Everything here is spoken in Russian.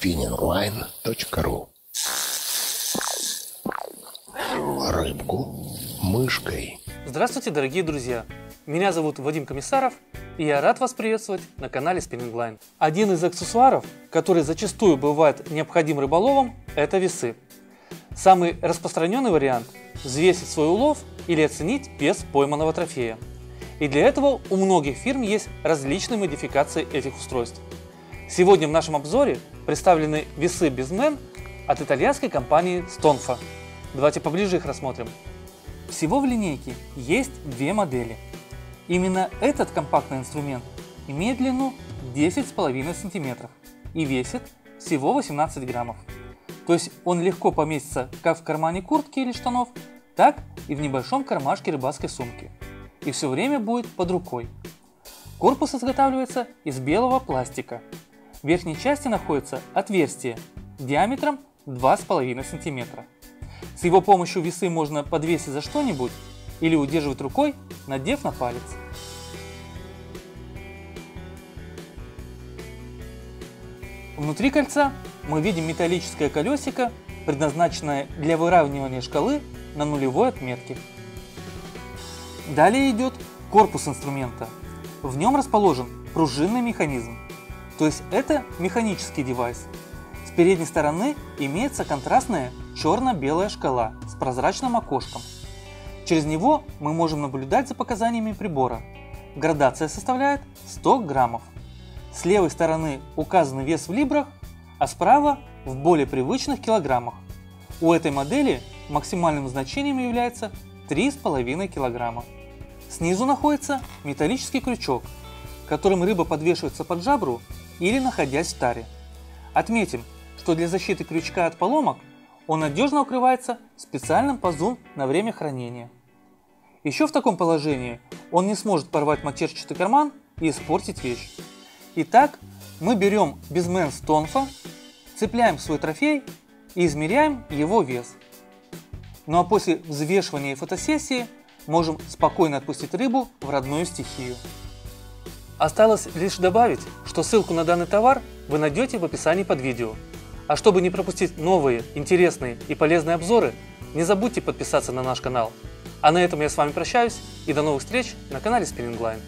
spinningline.ru Рыбку мышкой. Здравствуйте, дорогие друзья! Меня зовут Вадим Комиссаров, и я рад вас приветствовать на канале Spinning Line. Один из аксессуаров, который зачастую бывает необходим рыболовам, это весы. Самый распространенный вариант – взвесить свой улов или оценить вес пойманного трофея. И для этого у многих фирм есть различные модификации этих устройств. Сегодня в нашем обзоре представлены весы Bizman от итальянской компании Stonfa. Давайте поближе их рассмотрим. Всего в линейке есть две модели. Именно этот компактный инструмент имеет длину 10,5 см и весит всего 18 граммов. То есть он легко поместится как в кармане куртки или штанов, так и в небольшом кармашке рыбацкой сумки. И все время будет под рукой. Корпус изготавливается из белого пластика. В верхней части находится отверстие диаметром 2,5 см. С его помощью весы можно подвесить за что-нибудь или удерживать рукой, надев на палец. Внутри кольца мы видим металлическое колесико, предназначенное для выравнивания шкалы на нулевой отметке. Далее идет корпус инструмента. В нем расположен пружинный механизм, то есть это механический девайс. С передней стороны имеется контрастная черно-белая шкала с прозрачным окошком. Через него мы можем наблюдать за показаниями прибора. Градация составляет 100 граммов. С левой стороны указан вес в либрах, а справа в более привычных килограммах. У этой модели максимальным значением является 3,5 килограмма. Снизу находится металлический крючок, которым рыба подвешивается под жабру или находясь в таре. Отметим, что для защиты крючка от поломок он надежно укрывается специальным пазом на время хранения. Еще в таком положении он не сможет порвать матерчатый карман и испортить вещь. Итак, мы берем безмен с тонфа, цепляем свой трофей и измеряем его вес. Ну а после взвешивания и фотосессии можем спокойно отпустить рыбу в родную стихию. Осталось лишь добавить, что ссылку на данный товар вы найдете в описании под видео. А чтобы не пропустить новые, интересные и полезные обзоры, не забудьте подписаться на наш канал. А на этом я с вами прощаюсь и до новых встреч на канале Spinning Line.